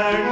learn.